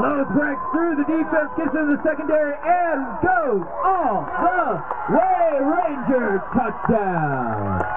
Low breaks through the defense, gets into the secondary, and goes all the way. Ranger touchdown.